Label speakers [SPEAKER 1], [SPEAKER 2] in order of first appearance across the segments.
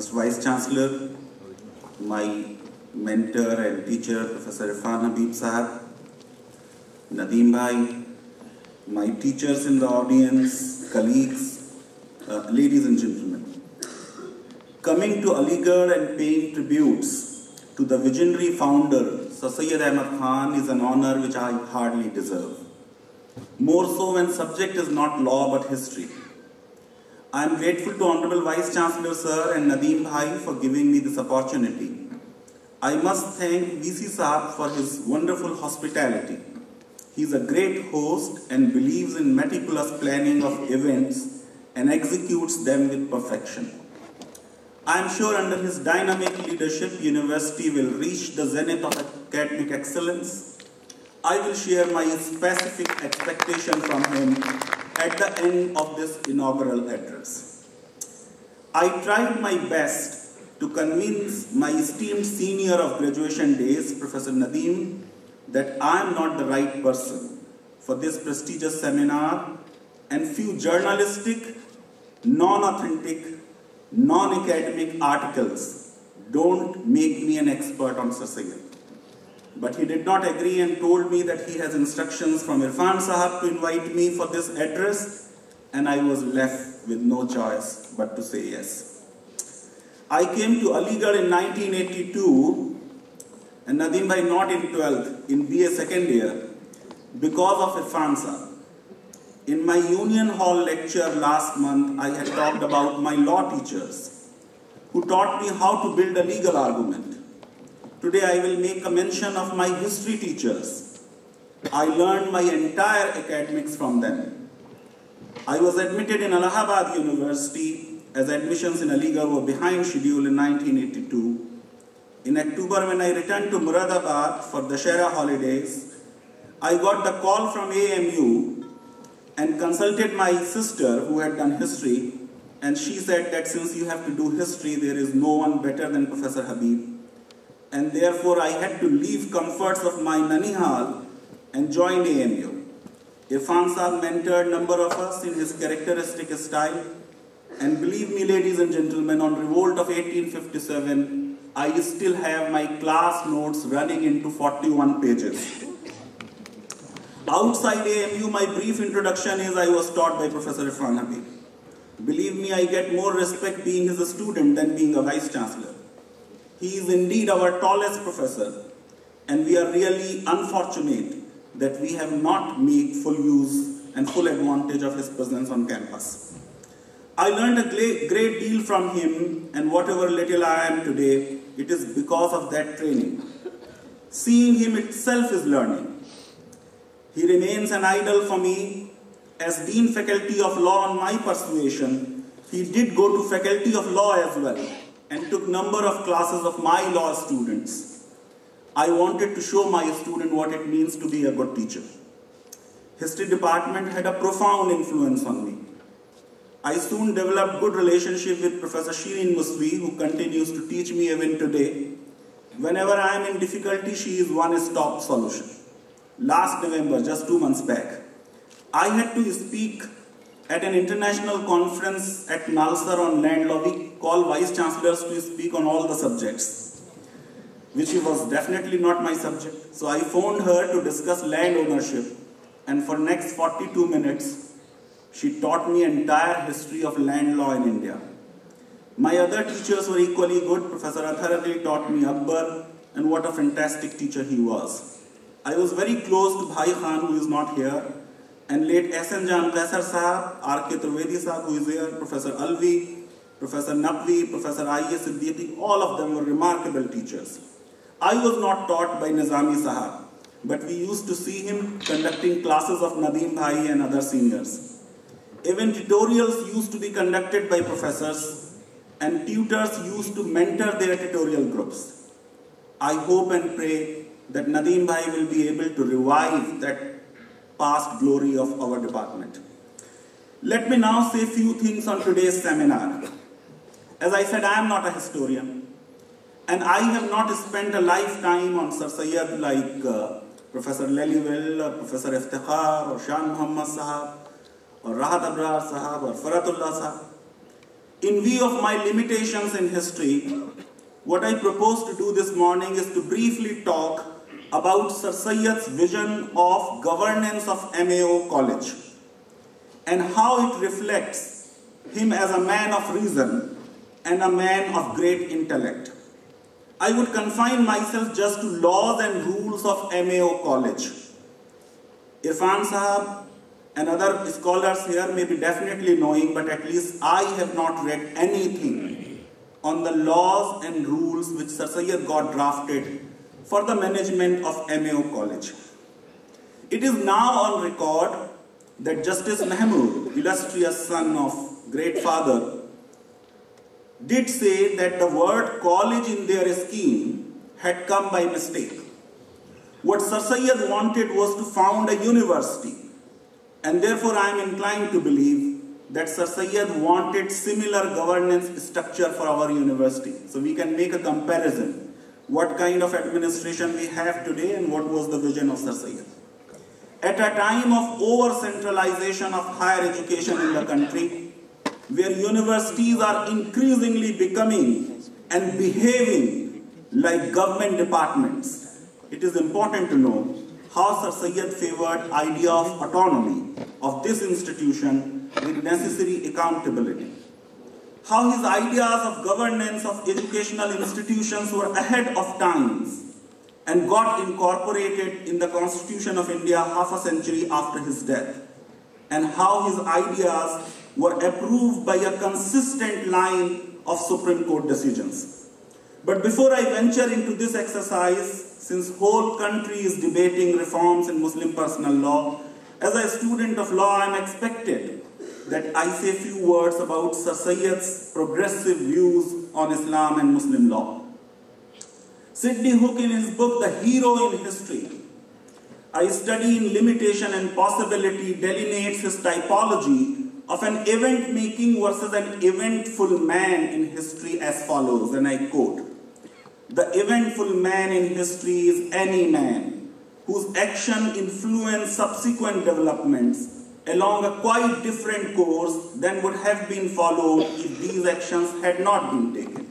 [SPEAKER 1] Mr. Vice Chancellor, my mentor and teacher, Professor Irfan Habib Sahab, Nadeem Bhai, my teachers in the audience, colleagues, uh, ladies and gentlemen. Coming to Aligarh and paying tributes to the visionary founder, Sir Syed Ahmad Khan, is an honor which I hardly deserve. More so when subject is not law but history. I am grateful to Honorable Vice Chancellor Sir and Nadeem Bhai for giving me this opportunity. I must thank VC Saab for his wonderful hospitality. He is a great host and believes in meticulous planning of events and executes them with perfection. I am sure under his dynamic leadership, university will reach the zenith of academic excellence. I will share my specific expectation from him at the end of this inaugural address. I tried my best to convince my esteemed senior of graduation days, Professor Nadeem, that I am not the right person for this prestigious seminar and few journalistic, non-authentic, non-academic articles don't make me an expert on Syed. But he did not agree and told me that he has instructions from Irfan Sahab to invite me for this address, and I was left with no choice but to say yes. I came to Aligarh in 1982, and Nadeem Bhai not in 12th, in BA second year, because of Irfan Sahab. In my Union Hall lecture last month, I had talked about my law teachers who taught me how to build a legal argument. Today I will make a mention of my history teachers. I learned my entire academics from them. I was admitted in Allahabad University as admissions in Aligarh were behind schedule in 1982. In October when I returned to Muradabad for the Shara holidays, I got the call from AMU and consulted my sister who had done history and she said that since you have to do history, there is no one better than Professor Habib and therefore I had to leave comforts of my Nanihal and join AMU. Irfan Saab mentored number of us in his characteristic style and believe me ladies and gentlemen, on revolt of 1857, I still have my class notes running into 41 pages. Outside AMU, my brief introduction is I was taught by Professor Irfan Habib. Believe me, I get more respect being his student than being a vice chancellor. He is indeed our tallest professor, and we are really unfortunate that we have not made full use and full advantage of his presence on campus. I learned a great deal from him, and whatever little I am today, it is because of that training. Seeing him itself is learning. He remains an idol for me. As Dean Faculty of Law on my persuasion, he did go to Faculty of Law as well and took number of classes of my law students. I wanted to show my student what it means to be a good teacher. History department had a profound influence on me. I soon developed good relationship with Professor Shireen Moosvi, who continues to teach me even today. Whenever I am in difficulty, she is one stop solution. Last November, just two months back, I had to speak at an international conference at NALSAR on land law, we call vice chancellors to speak on all the subjects, which was definitely not my subject. So I phoned her to discuss land ownership, and for next 42 minutes, she taught me entire history of land law in India. My other teachers were equally good. Professor Athar taught me Akbar, and what a fantastic teacher he was. I was very close to Bhai Khan, who is not here, and late S.N. Jan Qaisar Sahab, R.K. Trivedi Sahab, who is here, Professor Alvi, Professor Naqvi, Professor I.S. Siddiqui, all of them were remarkable teachers. I was not taught by Nizami Sahab, but we used to see him conducting classes of Nadeem Bhai and other seniors. Even tutorials used to be conducted by professors, and tutors used to mentor their tutorial groups. I hope and pray that Nadeem Bhai will be able to revive that past glory of our department. Let me now say a few things on today's seminar. As I said, I am not a historian. And I have not spent a lifetime on Sir Syed like uh, Professor Lelyveld or Professor Iftikhar or Shan Muhammad Sahab or Rahat Abrar Sahab or Faratullah Sahab. In view of my limitations in history, what I propose to do this morning is to briefly talk about Sir Sayyid's vision of governance of MAO College and how it reflects him as a man of reason and a man of great intellect. I would confine myself just to laws and rules of MAO College. Irfan Sahab and other scholars here may be definitely knowing, but at least I have not read anything on the laws and rules which Sir Sayyid got drafted for the management of MAO College. It is now on record that Justice Mahmood, illustrious son of great father, did say that the word college in their scheme had come by mistake. What Sir Sayyid wanted was to found a university and therefore I am inclined to believe that Sir Sayyid wanted similar governance structure for our university. So we can make a comparison. What kind of administration we have today and what was the vision of Sir Sayyid. At a time of over-centralization of higher education in the country, where universities are increasingly becoming and behaving like government departments, it is important to know how Sir Sayyid favored idea of autonomy of this institution with necessary accountability. How his ideas of governance of educational institutions were ahead of times and got incorporated in the Constitution of India half a century after his death. And how his ideas were approved by a consistent line of Supreme Court decisions. But before I venture into this exercise, since whole country is debating reforms in Muslim personal law, as a student of law, I am expected that I say few words about Sir Sayyid's progressive views on Islam and Muslim law. Sidney Hook in his book, The Hero in History, I study in limitation and possibility delineates his typology of an event making versus an eventful man in history as follows, and I quote, the eventful man in history is any man whose action influenced subsequent developments along a quite different course than would have been followed if these actions had not been taken.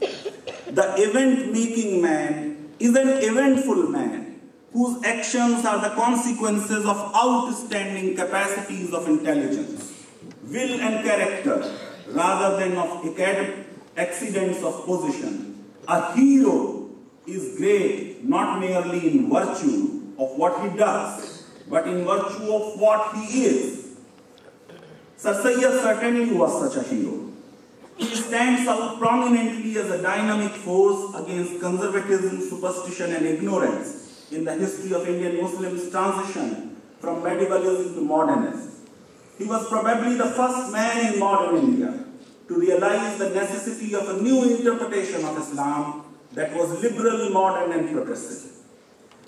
[SPEAKER 1] The event-making man is an eventful man whose actions are the consequences of outstanding capacities of intelligence, will and character, rather than of accidents of position. A hero is great not merely in virtue of what he does, but in virtue of what he is. Sir Sayyid certainly was such a hero. He stands out prominently as a dynamic force against conservatism, superstition and ignorance in the history of Indian Muslims' transition from medievalism to modernism. He was probably the first man in modern India to realize the necessity of a new interpretation of Islam that was liberal, modern, and progressive.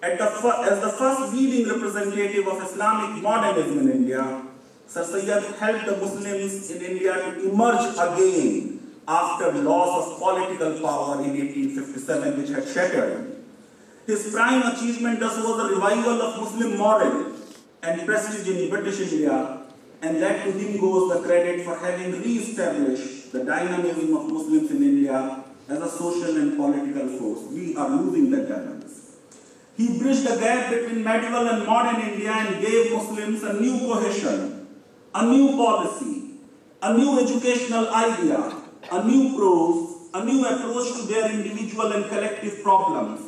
[SPEAKER 1] The as the first leading representative of Islamic modernism in India, Sir Sayyid helped the Muslims in India to emerge again after the loss of political power in 1857, which had shattered. His prime achievement thus was the revival of Muslim moral and prestige in British India, and that to him goes the credit for having re-established the dynamism of Muslims in India as a social and political force. We are losing that balance. He bridged the gap between medieval and modern India and gave Muslims a new cohesion, a new policy, a new educational idea, a new prose, a new approach to their individual and collective problems,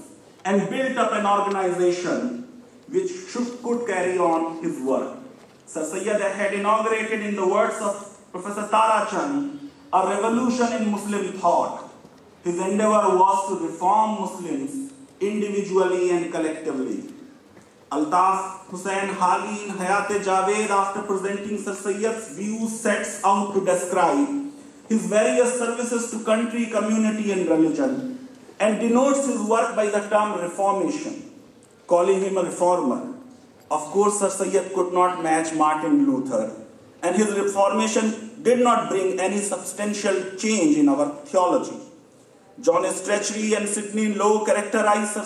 [SPEAKER 1] and built up an organization which should, could carry on his work. Sir Sayyid had inaugurated, in the words of Professor Tara Chand, a revolution in Muslim thought his endeavor was to reform Muslims individually and collectively. Altaf Hussain Hali in Hayat Javed, after presenting Sir Sayyid's views, sets out to describe his various services to country, community, and religion, and denotes his work by the term reformation, calling him a reformer. Of course, Sir could not match Martin Luther, and his reformation did not bring any substantial change in our theology. John Strachey and Sidney Low characterize Sir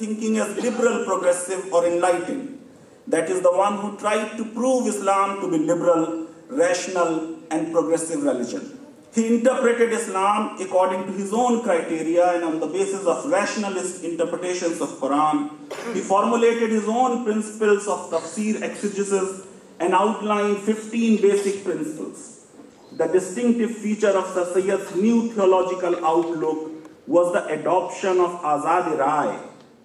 [SPEAKER 1] thinking as liberal, progressive, or enlightened. That is the one who tried to prove Islam to be liberal, rational, and progressive religion. He interpreted Islam according to his own criteria and on the basis of rationalist interpretations of Quran. He formulated his own principles of tafsir exegesis and outlined 15 basic principles. The distinctive feature of Sir Sayyid's new theological outlook was the adoption of Azad Rai,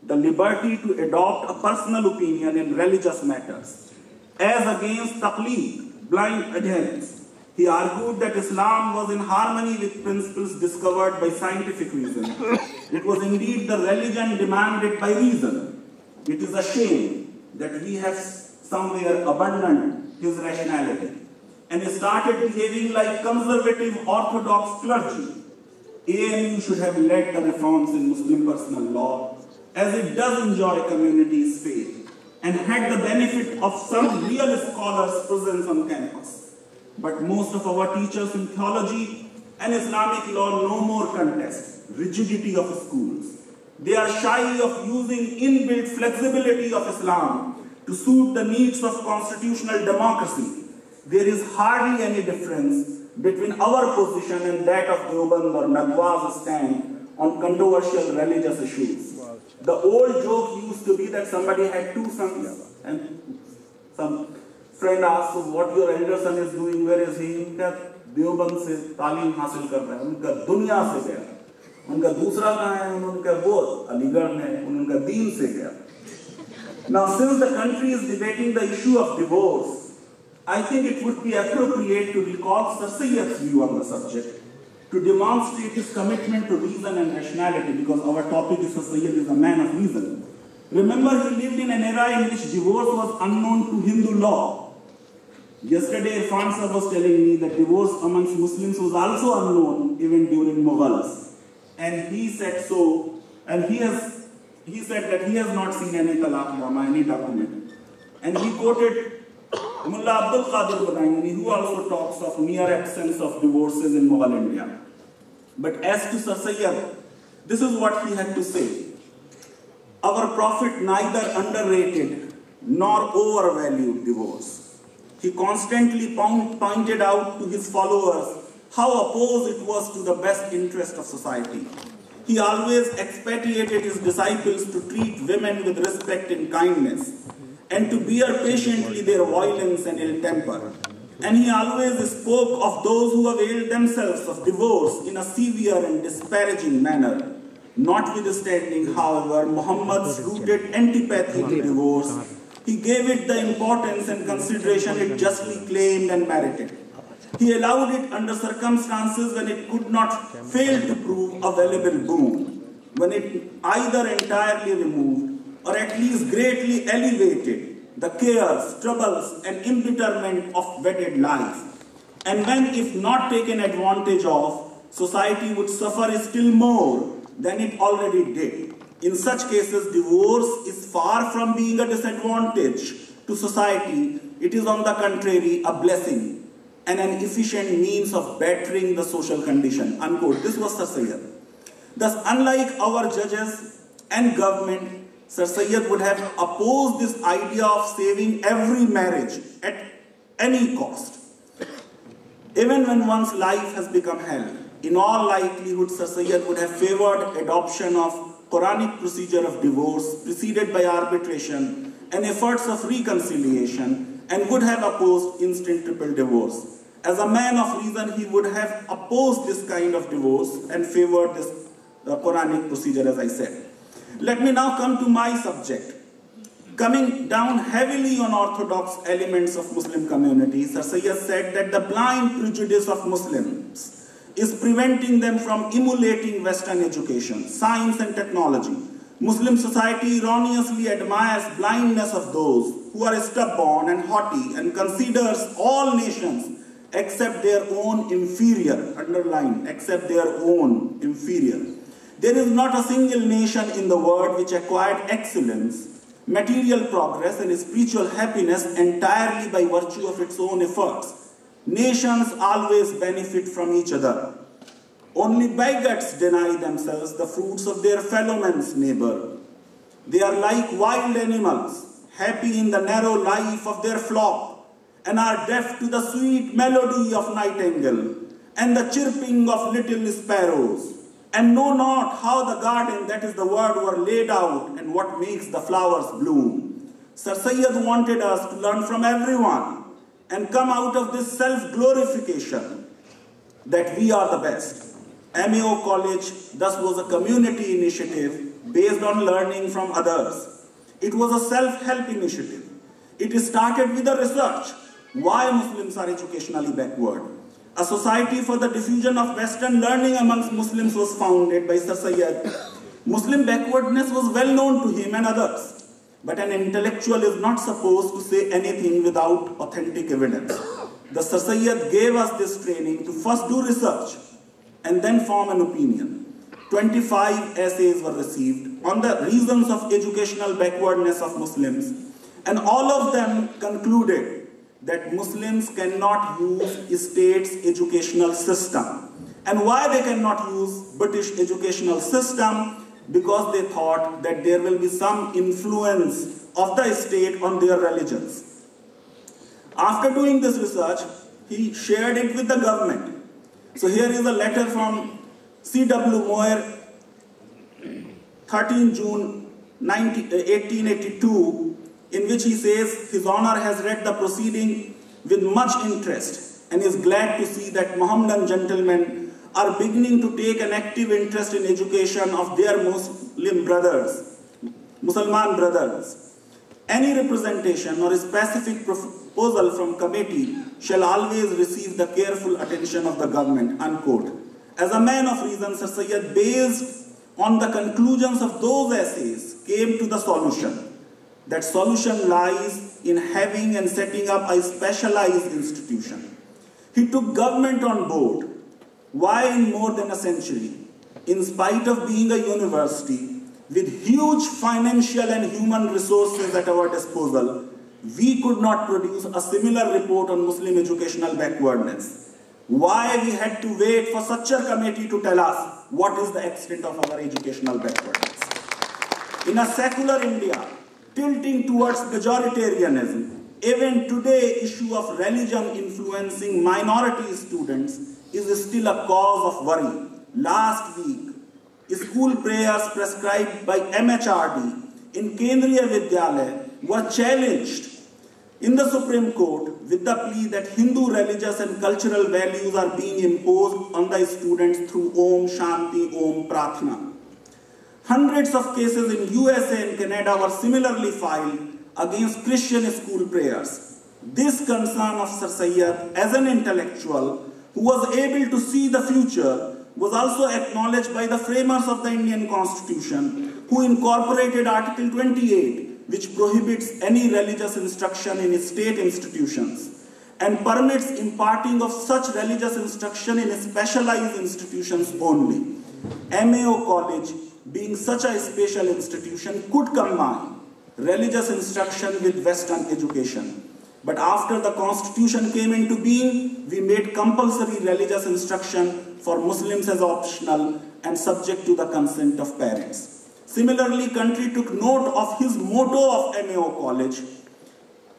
[SPEAKER 1] the liberty to adopt a personal opinion in religious matters, as against taqleed, blind adherence. He argued that Islam was in harmony with principles discovered by scientific reason. It was indeed the religion demanded by reason. It is a shame that we have somewhere abandoned his rationality and started behaving like conservative orthodox clergy. AMU should have led the reforms in Muslim personal law as it does enjoy community's faith and had the benefit of some real scholars' presence on campus. But most of our teachers in theology and Islamic law no more contest rigidity of schools. They are shy of using inbuilt flexibility of Islam to suit the needs of constitutional democracy. There is hardly any difference between our position and that of Deoband or Nadwa's stand on controversial religious issues. The old joke used to be that somebody had two sons and some friend asked what your elder son is doing, where is he? उनका देवबंद से तालीम हासिल कर रहा है उनका दुनिया से गया उनका दूसरा कहाँ है उनका वो अलीगढ़ में उनका दीन से गया Now since the country is debating the issue of divorce, I think it would be appropriate to recall Sir Sayyid's view on the subject to demonstrate his commitment to reason and rationality because our topic is Sayyid is a man of reason. Remember, he lived in an era in which divorce was unknown to Hindu law. Yesterday, Irfan sir was telling me that divorce amongst Muslims was also unknown even during Mughals. And he said so, and he has he said that he has not seen any talaq any document. And he quoted Mullah Abdul Qadir Badayani, who also talks of near absence of divorces in Mughal India. But as to Sir Sayyid, this is what he had to say. Our Prophet neither underrated nor overvalued divorce. He constantly pointed out to his followers how opposed it was to the best interest of society. He always expatiated his disciples to treat women with respect and kindness and to bear patiently their violence and ill temper. And he always spoke of those who availed themselves of divorce in a severe and disparaging manner. Notwithstanding, however, Muhammad's rooted antipathy to divorce, he gave it the importance and consideration it justly claimed and merited. He allowed it under circumstances when it could not fail to prove a valuable boon, when it either entirely removed or at least greatly elevated the cares, troubles, and embitterment of wedded life. And when, if not taken advantage of, society would suffer still more than it already did. In such cases, divorce is far from being a disadvantage to society. It is, on the contrary, a blessing and an efficient means of bettering the social condition. Unquote. This was Sir Sayyid. Thus, unlike our judges and government, Sir Sayyid would have opposed this idea of saving every marriage at any cost. Even when one's life has become hell, in all likelihood, Sir Sayyid would have favored adoption of Quranic procedure of divorce preceded by arbitration and efforts of reconciliation and would have opposed instant triple divorce. As a man of reason, he would have opposed this kind of divorce and favored this the Quranic procedure, as I said. Let me now come to my subject. Coming down heavily on orthodox elements of Muslim communities, Sir Sayyid said that the blind prejudice of Muslims is preventing them from emulating Western education, science and technology. Muslim society erroneously admires blindness of those who are stubborn and haughty and considers all nations except their own inferior, underline, except their own inferior. There is not a single nation in the world which acquired excellence, material progress, and spiritual happiness entirely by virtue of its own efforts. Nations always benefit from each other. Only bigots deny themselves the fruits of their fellow man's neighbor. They are like wild animals, happy in the narrow life of their flock, and are deaf to the sweet melody of nightingale and the chirping of little sparrows, and know not how the garden, that is the word, were laid out and what makes the flowers bloom. Sir Sayyid wanted us to learn from everyone and come out of this self glorification that we are the best. MAO College thus was a community initiative based on learning from others. It was a self help initiative. It started with a research why Muslims are educationally backward. A society for the diffusion of Western learning amongst Muslims was founded by Sir Sayyid. Muslim backwardness was well known to him and others. But an intellectual is not supposed to say anything without authentic evidence. The Sir Sayyid gave us this training to first do research and then form an opinion. 25 essays were received on the reasons of educational backwardness of Muslims, and all of them concluded that Muslims cannot use state's educational system. And why they cannot use British educational system? Because they thought that there will be some influence of the state on their religions. After doing this research, he shared it with the government. So here is a letter from C.W. Moyer, 13 June 19, uh, 1882, in which he says his honor has read the proceeding with much interest and is glad to see that Mohammedan gentlemen are beginning to take an active interest in education of their Muslim brothers, Musliman brothers. Any representation or specific proposal from committee shall always receive the careful attention of the government, unquote. As a man of reason, Sir Sayyid, based on the conclusions of those essays, came to the solution that solution lies in having and setting up a specialized institution. He took government on board. Why in more than a century? In spite of being a university with huge financial and human resources at our disposal, we could not produce a similar report on Muslim educational backwardness. Why we had to wait for such a committee to tell us what is the extent of our educational backwardness. In a secular India, tilting towards majoritarianism. Even today, issue of religion influencing minority students is still a cause of worry. Last week, school prayers prescribed by MHRD in Kendriya Vidyalaya were challenged in the Supreme Court with the plea that Hindu religious and cultural values are being imposed on the students through Om Shanti Om Prathna. Hundreds of cases in USA and Canada were similarly filed against Christian school prayers. This concern of Sir Sayyid as an intellectual who was able to see the future was also acknowledged by the framers of the Indian Constitution who incorporated Article 28 which prohibits any religious instruction in state institutions and permits imparting of such religious instruction in specialized institutions only. MAO College being such a special institution, could combine religious instruction with Western education. But after the constitution came into being, we made compulsory religious instruction for Muslims as optional and subject to the consent of parents. Similarly, country took note of his motto of MAO College,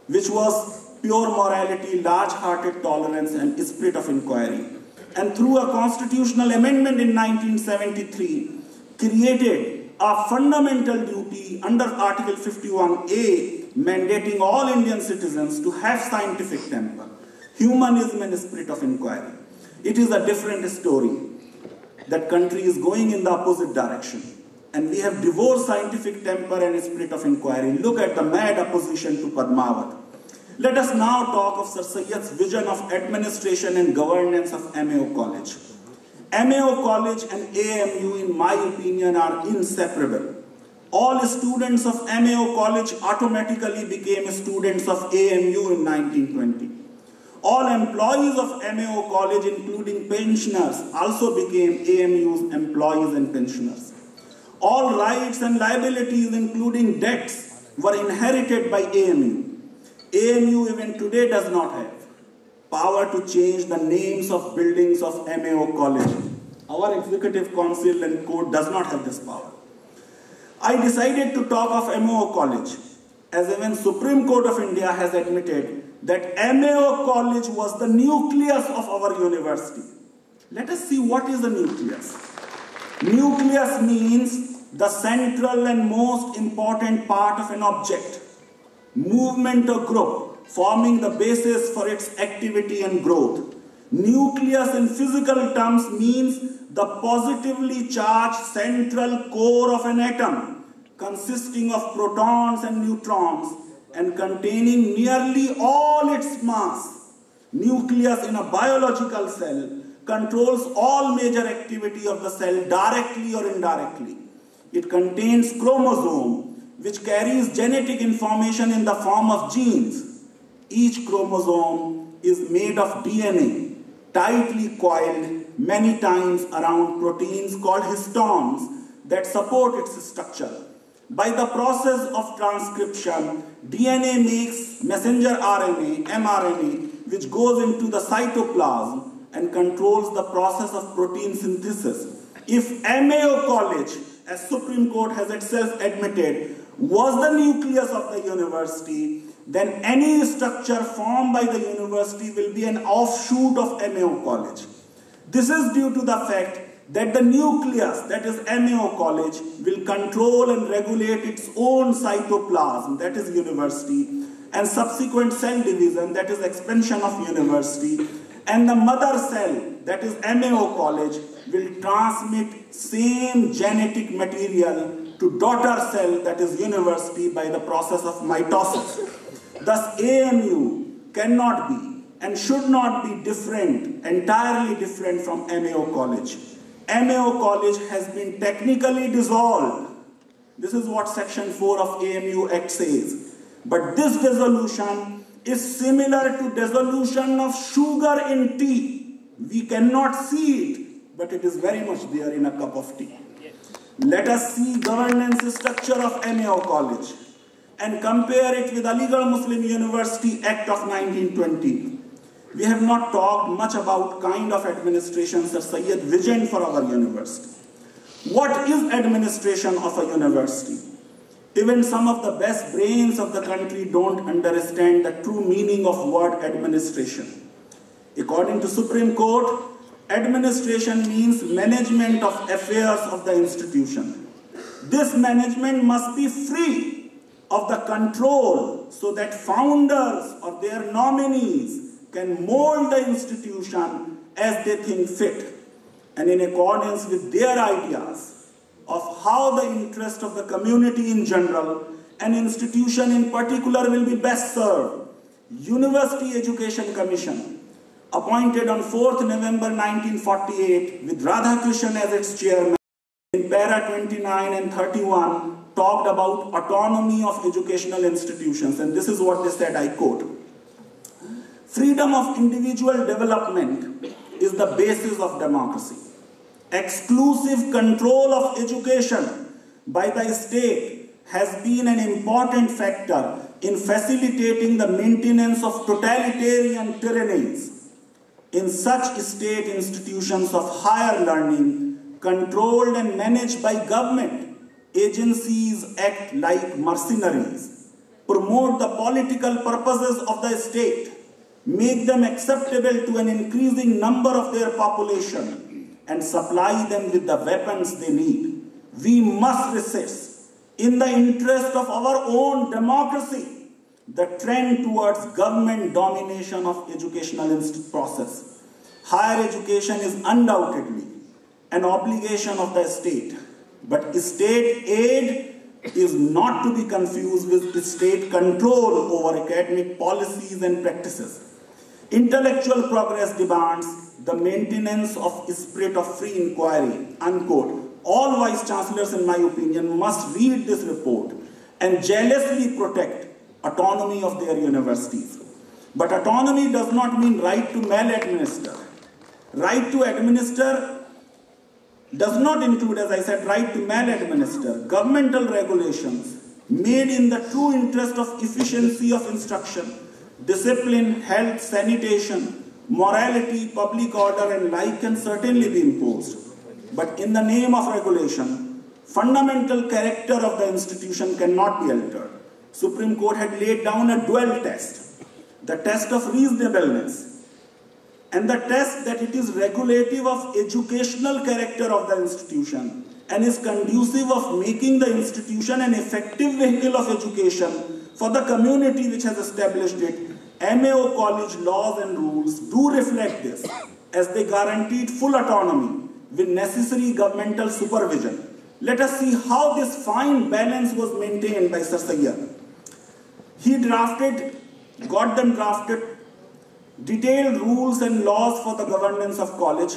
[SPEAKER 1] which was pure morality, large-hearted tolerance, and spirit of inquiry. And through a constitutional amendment in 1973, created a fundamental duty under Article 51A mandating all Indian citizens to have scientific temper, humanism and spirit of inquiry. It is a different story. That country is going in the opposite direction. And we have divorced scientific temper and spirit of inquiry. Look at the mad opposition to Padmavat. Let us now talk of Sir Sayyid's vision of administration and governance of MAO College. MAO College and AMU, in my opinion, are inseparable. All students of MAO College automatically became students of AMU in 1920. All employees of MAO College, including pensioners, also became AMU's employees and pensioners. All rights and liabilities, including debts, were inherited by AMU. AMU even today does not have power to change the names of buildings of MAO College. Our executive council and court does not have this power. I decided to talk of MAO College as even Supreme Court of India has admitted that MAO College was the nucleus of our university. Let us see what is the nucleus. Nucleus means the central and most important part of an object, movement or group, forming the basis for its activity and growth. Nucleus in physical terms means the positively charged central core of an atom consisting of protons and neutrons and containing nearly all its mass. Nucleus in a biological cell controls all major activity of the cell directly or indirectly. It contains chromosome which carries genetic information in the form of genes. Each chromosome is made of DNA tightly coiled many times around proteins called histones that support its structure. By the process of transcription, DNA makes messenger RNA, mRNA, which goes into the cytoplasm and controls the process of protein synthesis. If MAO College, as Supreme Court has itself admitted, was the nucleus of the university, then any structure formed by the university will be an offshoot of MAO College. This is due to the fact that the nucleus, that is MAO College, will control and regulate its own cytoplasm, that is university, and subsequent cell division, that is expansion of university, and the mother cell, that is MAO College, will transmit same genetic material to daughter cell, that is university, by the process of mitosis. Thus AMU cannot be and should not be different, entirely different from MAO College. MAO College has been technically dissolved. This is what section 4 of AMU Act says. But this dissolution is similar to dissolution of sugar in tea. We cannot see it, but it is very much there in a cup of tea. Let us see governance structure of MAO College and compare it with Aligarh Muslim University Act of 1920. We have not talked much about kind of administration Sir Syed vision for our university. What is administration of a university? Even some of the best brains of the country don't understand the true meaning of word administration. According to Supreme Court, administration means management of affairs of the institution. This management must be free of the control so that founders or their nominees can mold the institution as they think fit and in accordance with their ideas of how the interest of the community in general and institution in particular will be best served. University Education Commission appointed on 4th November 1948 with Radhakrishnan as its chairman in para 29 and 31 talked about autonomy of educational institutions and this is what they said I quote freedom of individual development is the basis of democracy. Exclusive control of education by the state has been an important factor in facilitating the maintenance of totalitarian tyrannies. In such state institutions of higher learning, controlled and managed by government, agencies act like mercenaries, promote the political purposes of the state, make them acceptable to an increasing number of their population, and supply them with the weapons they need. We must resist, in the interest of our own democracy, the trend towards government domination of educational process. Higher education is undoubtedly an obligation of the state, but state aid is not to be confused with state control over academic policies and practices. Intellectual progress demands the maintenance of spirit of free inquiry, unquote. All vice chancellors, in my opinion, must read this report and jealously protect autonomy of their universities. But autonomy does not mean right to maladminister. Right to administer does not include, as I said, right to maladminister. Governmental regulations made in the true interest of efficiency of instruction, discipline, health, sanitation, morality, public order, and like can certainly be imposed. But in the name of regulation, fundamental character of the institution cannot be altered. Supreme Court had laid down a dual test. The test of reasonableness and the test that it is regulative of educational character of the institution and is conducive of making the institution an effective vehicle of education for the community which has established it, MAO college laws and rules do reflect this as they guaranteed full autonomy with necessary governmental supervision. Let us see how this fine balance was maintained by Sir Sayyid. He drafted, got them drafted, detailed rules and laws for the governance of college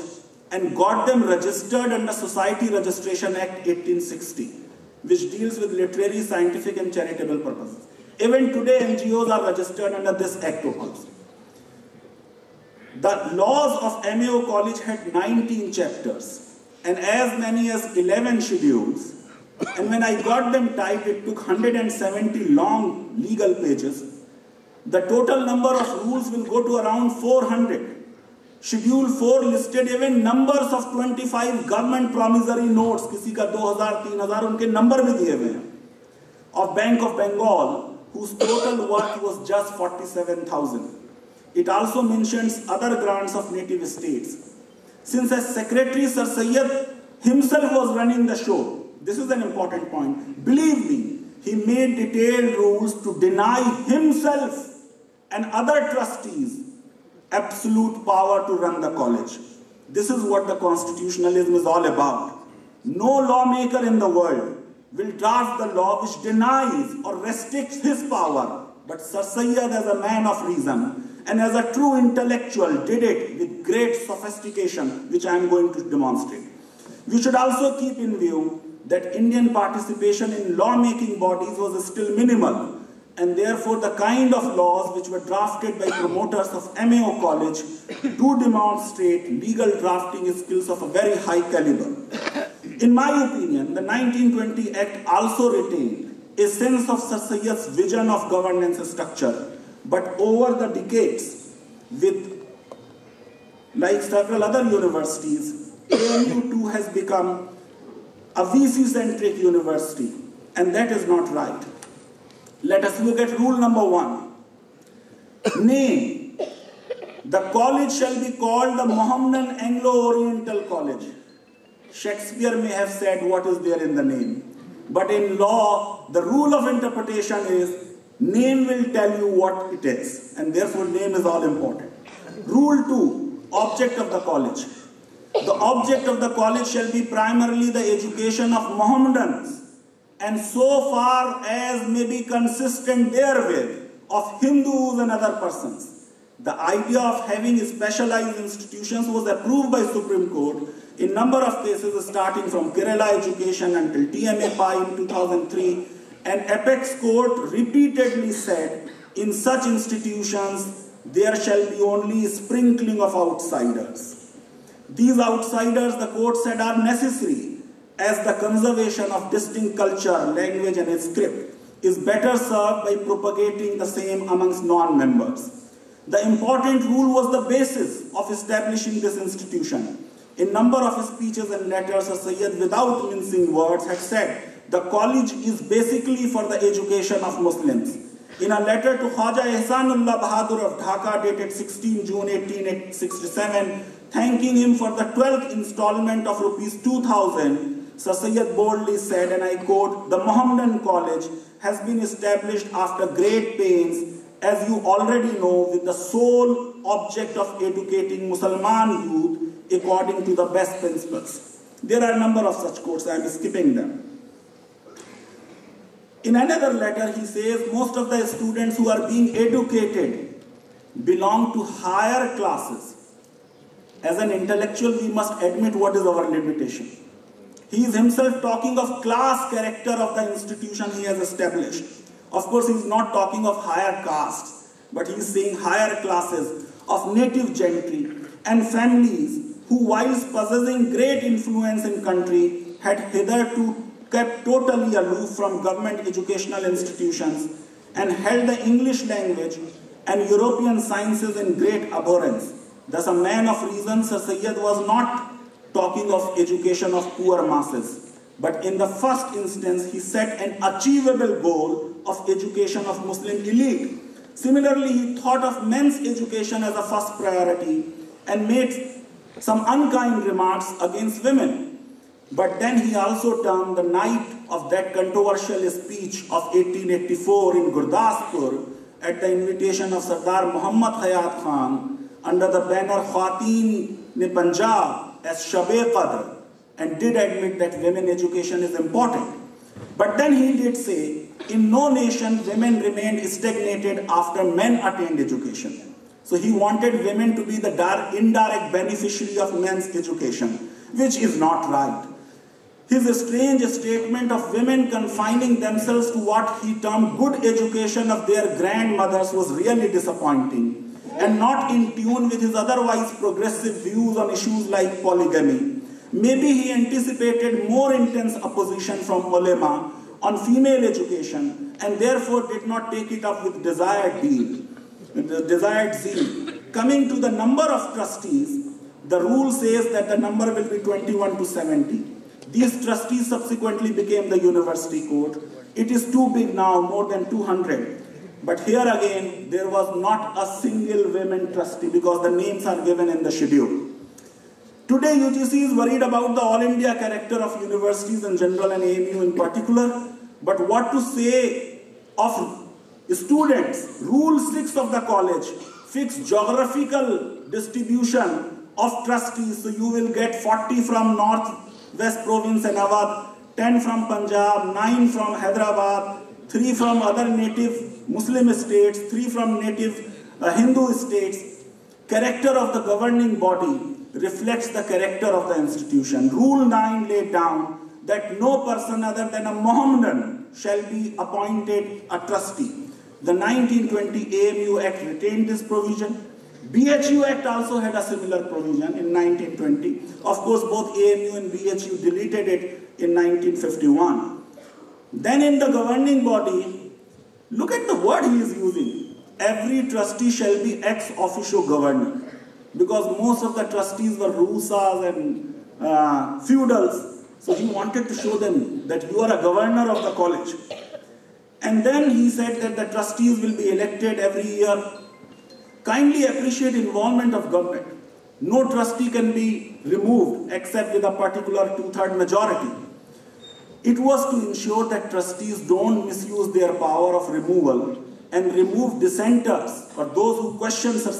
[SPEAKER 1] and got them registered under Society Registration Act 1860, which deals with literary, scientific and charitable purposes. Even today, NGOs are registered under this act also. The laws of MAO College had 19 chapters and as many as 11 schedules. And when I got them typed, it took 170 long legal pages. The total number of rules will go to around 400. Schedule 4 listed even numbers of 25 government promissory notes, किसी का 2000, 3000 उनके number भी दिए हुए हैं, of Bank of Bengal, whose total worth was just 47,000. It also mentions other grants of native states. Since as secretary, Sir Sayyid himself was running the show, this is an important point. Believe me, he made detailed rules to deny himself and other trustees absolute power to run the college. This is what the constitutionalism is all about. No lawmaker in the world will draft the law which denies or restricts his power. But Sir Sayyid, as a man of reason, and as a true intellectual did it with great sophistication, which I am going to demonstrate. We should also keep in view that Indian participation in lawmaking bodies was still minimal, and therefore the kind of laws which were drafted by promoters of MAO College do demonstrate legal drafting skills of a very high caliber. In my opinion, the 1920 Act also retained a sense of Sir Sayyid's vision of governance structure but over the decades, with like several other universities, AMU too has become a VC-centric university, and that is not right. Let us look at rule number one. Name. The college shall be called the Mohammedan Anglo-Oriental College. Shakespeare may have said what is there in the name. But in law, the rule of interpretation is Name will tell you what it is, and therefore name is all important. Rule 2, object of the college. The object of the college shall be primarily the education of Mohammedans, and so far as may be consistent therewith, of Hindus and other persons. The idea of having specialized institutions was approved by Supreme Court in number of cases starting from Kerala education until TMA in 2003 an apex court repeatedly said, in such institutions, there shall be only sprinkling of outsiders. These outsiders, the court said, are necessary as the conservation of distinct culture, language, and script is better served by propagating the same amongst non-members. The important rule was the basis of establishing this institution. In number of his speeches and letters, a Sayyid, without mincing words, had said the college is basically for the education of Muslims. In a letter to Khwaja Ihsanullah Bahadur of Dhaka dated 16 June 1867, thanking him for the 12th installment of rupees 2000, Sir boldly said, and I quote, the Mohammedan College has been established after great pains, as you already know, with the sole object of educating Musliman youth according to the best principles. There are a number of such quotes, I am skipping them. In another letter, he says most of the students who are being educated belong to higher classes. As an intellectual, we must admit what is our limitation. He is himself talking of class character of the institution he has established. Of course, he is not talking of higher castes, but he is saying higher classes of native gentry and families who, whilst possessing great influence in country, had hitherto kept totally aloof from government educational institutions and held the English language and European sciences in great abhorrence. Thus, a man of reason, Sir Sayyid was not talking of education of poor masses, but in the first instance, he set an achievable goal of education of Muslim elite. Similarly, he thought of men's education as a first priority and made some unkind remarks against women. But then he also turned the night of that controversial speech of 1884 in Gurdaspur at the invitation of Sardar Muhammad Hayat Khan under the banner Khawateen ne Punjab as Shabe Qadr and did admit that women education is important. But then he did say, in no nation women remained stagnated after men attained education. So he wanted women to be the indirect beneficiary of men's education, which is not right. His strange statement of women confining themselves to what he termed good education of their grandmothers was really disappointing and not in tune with his otherwise progressive views on issues like polygamy. Maybe he anticipated more intense opposition from ulema on female education and therefore did not take it up with desired zeal desired zeal. Coming to the number of trustees, the rule says that the number will be 21 to 70. These trustees subsequently became the university court. It is too big now, more than 200. But here again, there was not a single women trustee because the names are given in the schedule. Today, UGC is worried about the All India character of universities in general and AMU in particular. But what to say of Students, Rule 6 of the college fix geographical distribution of trustees. So you will get 40 from North West Province and Awadh, 10 from Punjab, 9 from Hyderabad, 3 from other native Muslim states, 3 from native uh, Hindu states. Character of the governing body reflects the character of the institution. Rule 9 laid down that no person other than a Mohammedan shall be appointed a trustee. The 1920 AMU Act retained this provision. BHU Act also had a similar provision in 1920. Of course, both AMU and BHU deleted it in 1951. Then in the governing body, look at the word he is using. Every trustee shall be ex officio governor. Because most of the trustees were Rusas and uh, feudals. So he wanted to show them that you are a governor of the college. And then he said that the trustees will be elected every year. Kindly appreciate involvement of government. No trustee can be removed except with a particular two-third majority. It was to ensure that trustees don't misuse their power of removal and remove dissenters or those who question Sir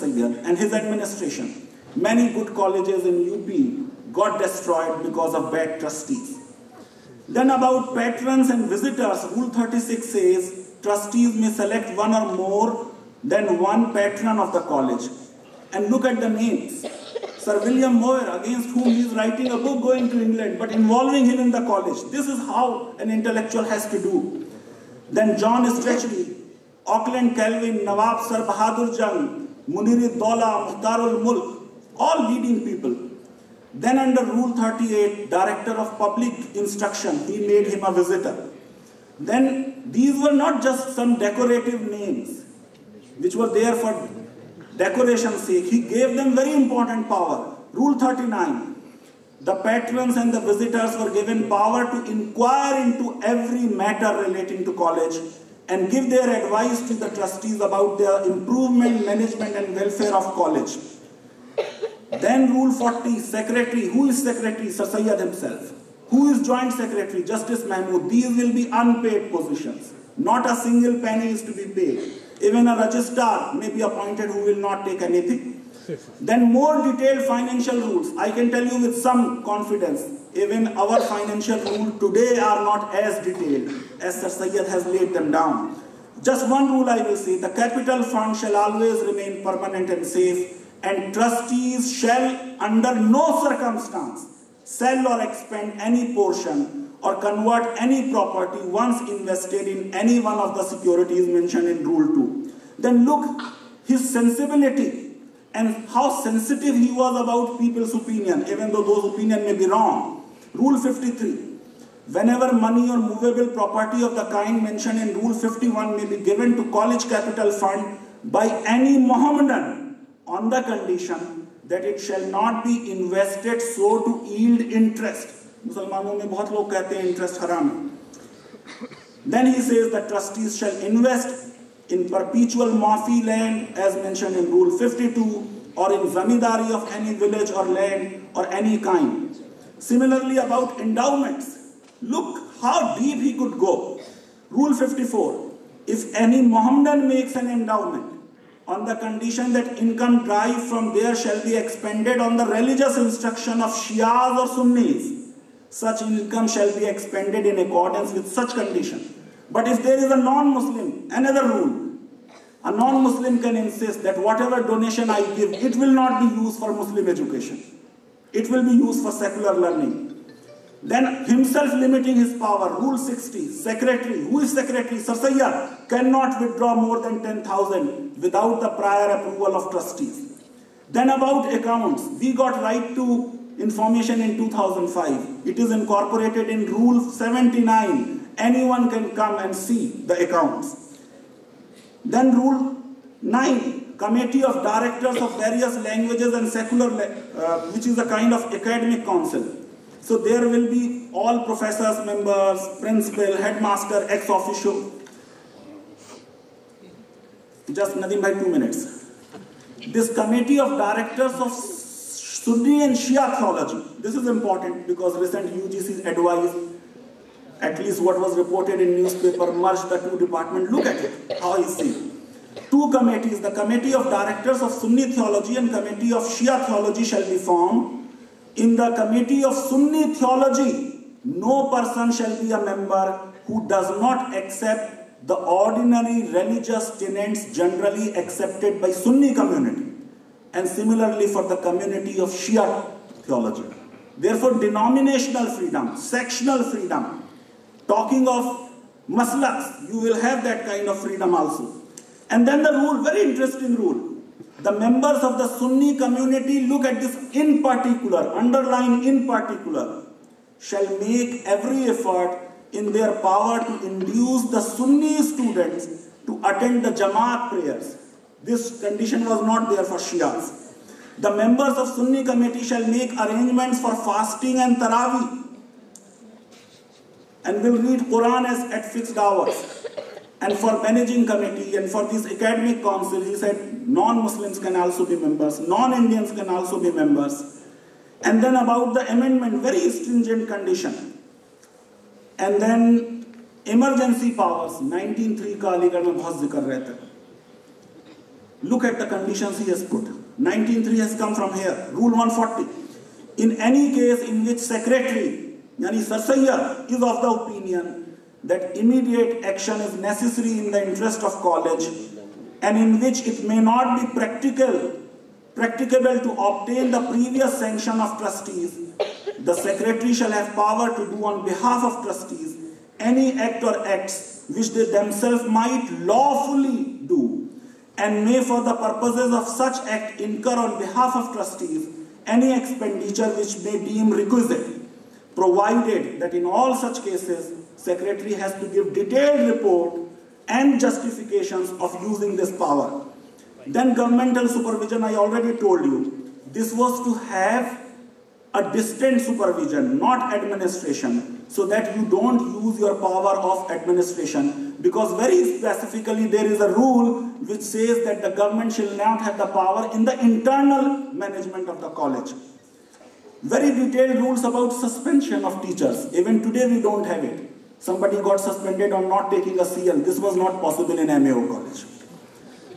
[SPEAKER 1] and his administration. Many good colleges in UP got destroyed because of bad trustees. Then about patrons and visitors, Rule 36 says trustees may select one or more than one patron of the college. And look at the names. Sir William Muir, against whom he is writing a book going to England, but involving him in the college. This is how an intellectual has to do. Then John Strachey, Auckland Colvin, Nawab Sir Bahadur Jung, Munir Dola, Muhtarul Mulk, all leading people. Then under Rule 38, Director of Public Instruction, he made him a visitor. Then these were not just some decorative names, which were there for decoration's sake. He gave them very important power. Rule 39, the patrons and the visitors were given power to inquire into every matter relating to college and give their advice to the trustees about the improvement, management and welfare of college. Then Rule 40, Secretary. Who is Secretary? Sir himself. Who is Joint Secretary? Justice Mahmood. These will be unpaid positions. Not a single penny is to be paid. Even a registrar may be appointed who will not take anything. Then more detailed financial rules. I can tell you with some confidence, even our financial rules today are not as detailed as Sir Sayyid has laid them down. Just one rule I will say, the capital fund shall always remain permanent and safe and trustees shall under no circumstance sell or expend any portion or convert any property once invested in any one of the securities mentioned in Rule 2. Then look his sensibility and how sensitive he was about people's opinion, even though those opinions may be wrong. Rule 53. Whenever money or movable property of the kind mentioned in Rule 51 may be given to college capital fund by any Mohammedan on the condition that it shall not be invested so to yield interest. मुसलमानों में बहुत लोग कहते हैं interest haram Then he says that trustees shall invest in perpetual mafi land as mentioned in Rule 52, or in zamindari of any village or land or any kind. Similarly, about endowments, look how deep he could go. Rule 54 If any Mohammedan makes an endowment, on the condition that income derived from there shall be expended on the religious instruction of Shias or Sunnis. such income shall be expended in accordance with such condition. But if there is a non-Muslim, another rule, a non-Muslim can insist that whatever donation I give, it will not be used for Muslim education. It will be used for secular learning. Then himself limiting his power, Rule 60, secretary, who is secretary? Sir Sayyid cannot withdraw more than 10,000 without the prior approval of trustees. Then about accounts, we got right to information in 2005. It is incorporated in Rule 79. Anyone can come and see the accounts. Then Rule 9, Committee of Directors of Various Languages and Secular, uh, which is a kind of academic council. So there will be all professors, members, principal, headmaster, ex officio. Just nothing by two minutes. This committee of directors of Sunni and Shia theology. This is important because recent UGC's advice, at least what was reported in newspaper, merged the two departments. Look at it, how is see. Two committees, the committee of directors of Sunni theology and committee of Shia theology shall be formed in the committee of Sunni theology, no person shall be a member who does not accept the ordinary religious tenets generally accepted by Sunni community. And similarly for the community of Shia theology. Therefore, denominational freedom, sectional freedom, talking of maslaks, you will have that kind of freedom also. And then the rule, very interesting rule the members of the Sunni community look at this in particular, underline in particular, shall make every effort in their power to induce the Sunni students to attend the Jamaat prayers. This condition was not there for Shias. The members of Sunni committee shall make arrangements for fasting and Taraweeh and will read Quran as at fixed hours. And for managing committee and for this academic council, he said non-Muslims can also be members, non-Indians can also be members. And then about the amendment, very stringent condition. And then emergency powers, 1903 का अलीगढ़ में बहुत जिक्र रहता है. Look at the conditions he has put. 19.3 has come from here. Rule 140. In any case in which secretary, yani Sir Sayyid, is of the opinion that immediate action is necessary in the interest of college and in which it may not be practical practicable to obtain the previous sanction of trustees, the secretary shall have power to do on behalf of trustees any act or acts which they themselves might lawfully do and may for the purposes of such act incur on behalf of trustees any expenditure which may deem requisite, provided that in all such cases secretary has to give detailed report and justifications of using this power. Then governmental supervision, I already told you, this was to have a distant supervision, not administration, so that you don't use your power of administration. Because very specifically there is a rule which says that the government shall not have the power in the internal management of the college. Very detailed rules about suspension of teachers. Even today we don't have it. Somebody got suspended on not taking a CL. This was not possible in MAO college.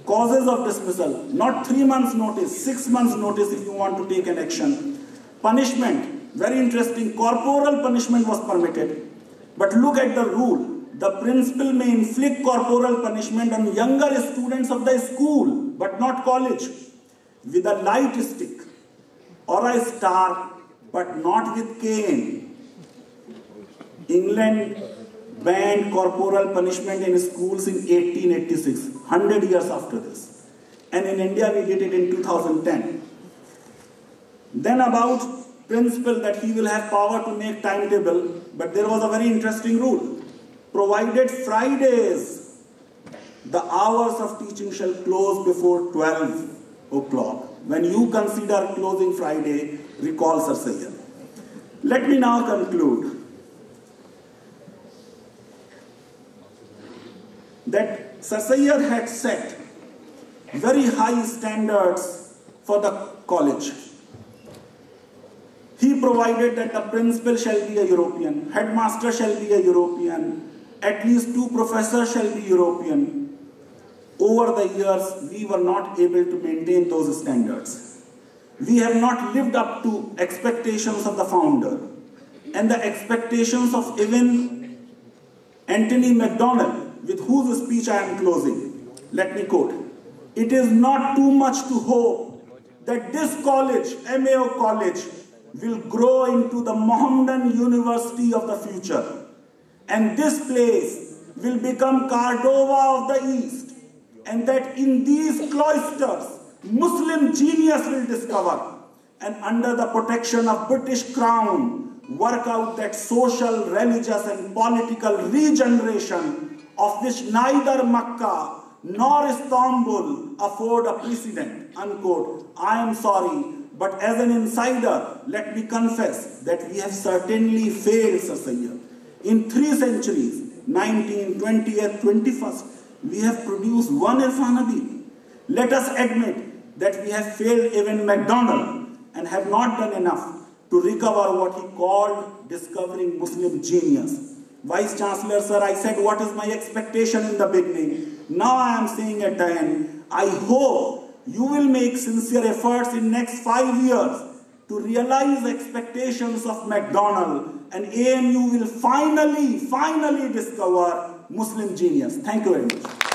[SPEAKER 1] Causes of dismissal, not three months notice, six months notice if you want to take an action. Punishment, very interesting, corporal punishment was permitted. But look at the rule. The principal may inflict corporal punishment on younger students of the school, but not college, with a light stick or a star, but not with cane England banned corporal punishment in schools in 1886, 100 years after this. And in India, we did it in 2010. Then about principle that he will have power to make timetable, but there was a very interesting rule. Provided Fridays, the hours of teaching shall close before 12 o'clock. When you consider closing Friday, recall Sir Sayyid. Let me now conclude. that Sir Sayyid had set very high standards for the college. He provided that the principal shall be a European, headmaster shall be a European, at least two professors shall be European. Over the years, we were not able to maintain those standards. We have not lived up to expectations of the founder and the expectations of even Antony MacDonnell, with whose speech I am closing. Let me quote. It is not too much to hope that this college, MAO College, will grow into the Mohammedan University of the future. And this place will become Cordova of the East. And that in these cloisters, Muslim genius will discover. And under the protection of British crown, work out that social, religious and political regeneration of which neither Makkah nor Istanbul afford a precedent. Unquote. I am sorry but as an insider, let me confess that we have certainly failed, Sir Sayyid. In three centuries, 19th, 20th, 21st, we have produced one Irfan. Let us admit that we have failed even MacDonnell and have not done enough to recover what he called discovering Muslim genius. Vice Chancellor, sir, I said what is my expectation in the beginning. Now I am saying at the end, I hope you will make sincere efforts in next five years to realize the expectations of MacDonnell and AMU will finally, finally discover Muslim genius. Thank you very much.